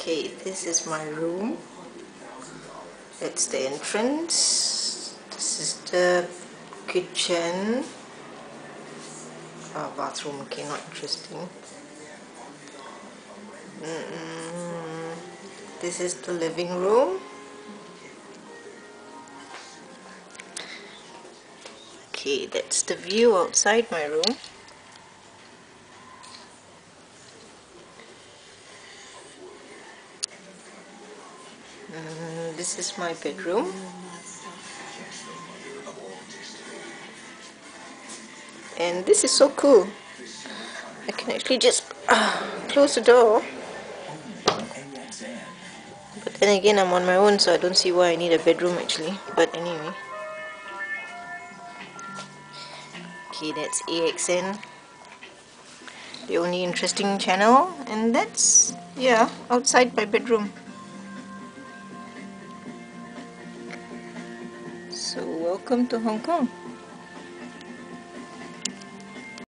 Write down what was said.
Okay, this is my room. That's the entrance. This is the kitchen. Oh, bathroom, okay, not interesting. Mm -mm. This is the living room. Okay, that's the view outside my room. Mm, this is my bedroom. And this is so cool. I can actually just uh, close the door. But then again, I'm on my own, so I don't see why I need a bedroom actually. But anyway. Okay, that's AXN. The only interesting channel. And that's, yeah, outside my bedroom. So welcome to Hong Kong.